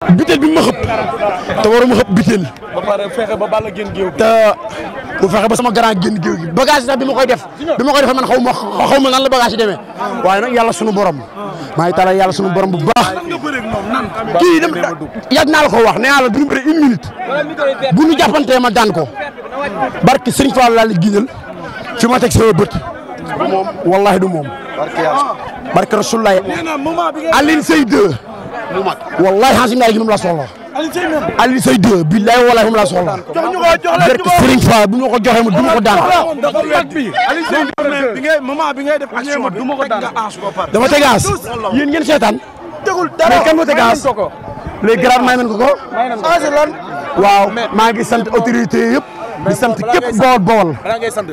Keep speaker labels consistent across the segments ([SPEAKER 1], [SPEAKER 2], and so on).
[SPEAKER 1] biteel bi ma xëpp te waruma xëpp biteel.
[SPEAKER 2] ba pare fexe ba Balla génn géew
[SPEAKER 1] te bu fexe ba sama grand génn géew gi bagage sax bi ma koy def bi ma koy def man xaw ma xaw ma nan la bagage yi demee waaye nag yàlla sunu borom maa ngi tala yàlla sunu borom bu baax. kii dem yàgg naa la ko wax nee naa la du ñu bëri une minute bu ñu jàppantee ma daan ko barki Serigne Fall laa la giñal fi ma teg sama bët moom wallahi du moom barki Rasulullah Aline Seye 2 mu mag wallahi xaasim naa gi moom laa soxla Alioune Seye 2 billahi wallahi moom laa soxla barke Serigne Fall bu ñu ko joxee ma du ma ko daan
[SPEAKER 2] bi ngay moment bi ngay def action ma du ma ko daan
[SPEAKER 1] dama teg aas yéen ngeen seetaan
[SPEAKER 2] tegul dara
[SPEAKER 1] mais kan moo teg aas léegi grave may nañ ko ko waaw maa ngi sant autorité yëpp di sant képp
[SPEAKER 2] bool bool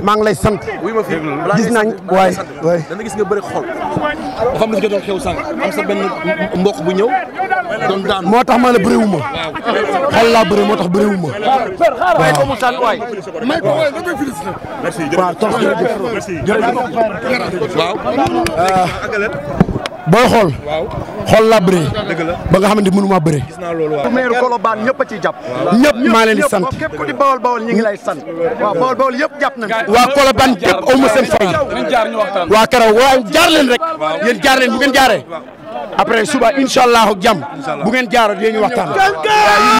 [SPEAKER 1] maa ngi lay sant gis nañ waaye waay
[SPEAKER 2] dana gis nga bëri xol. dafa am lu fi jotoon xew sànq am sa benn mbokk bu ñëw doon daan.
[SPEAKER 1] moo tax ma ne bëriwu ma. xol laa bëri moo tax bëriwu ma.
[SPEAKER 2] waaw waaw ko mu tànn waay. may ko waay damay félicité.
[SPEAKER 1] merci waaw tax jërëjëf jërëjëf
[SPEAKER 2] waaw. Ah.
[SPEAKER 1] booy xool. waaw xool laa bëree. dëgg la ba nga xamante ni mënu maa bëree.
[SPEAKER 3] gis naa loolu waaw. maire Colobane ñëpp a ciy jàpp.
[SPEAKER 1] ñëpp maa leen di sant
[SPEAKER 3] képp ku di bawal bawal ñu ngi lay sant. waaw bool bool yëpp jàpp nañ
[SPEAKER 1] waa Colobane yëpp aw ma seen fay waa keroog waa jaar leen rek yéen jaar leen bu ngeen jaaree après suba incha allah ak jàmm bu ngeen jaaroo dinañu waxtaan